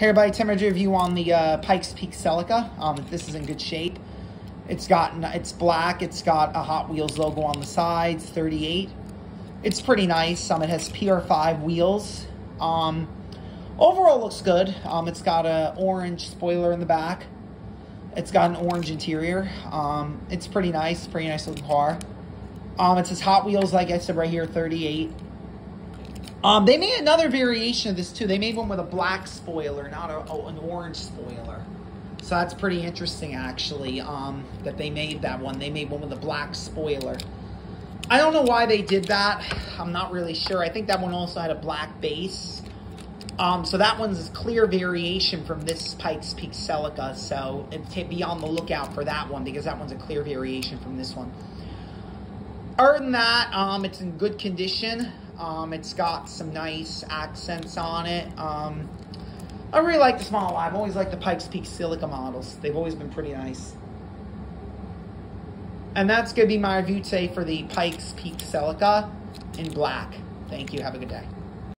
Hey everybody, temperature review on the uh, Pikes Peak Celica. Um, this is in good shape. It's got it's black. It's got a Hot Wheels logo on the sides. 38. It's pretty nice. Um, it has PR5 wheels. Um, overall looks good. Um, it's got a orange spoiler in the back. It's got an orange interior. Um, it's pretty nice. Pretty nice looking car. Um, it says Hot Wheels, like I said right here, 38. Um, they made another variation of this too. They made one with a black spoiler, not a, oh, an orange spoiler. So that's pretty interesting, actually, um, that they made that one. They made one with a black spoiler. I don't know why they did that. I'm not really sure. I think that one also had a black base. Um, so that one's a clear variation from this Pikes Peak Celica. So be on the lookout for that one because that one's a clear variation from this one. Other than that, um, it's in good condition. Um, it's got some nice accents on it. Um, I really like the small I've always liked the Pikes Peak Celica models. They've always been pretty nice. And that's going to be my review today for the Pikes Peak Celica in black. Thank you. Have a good day.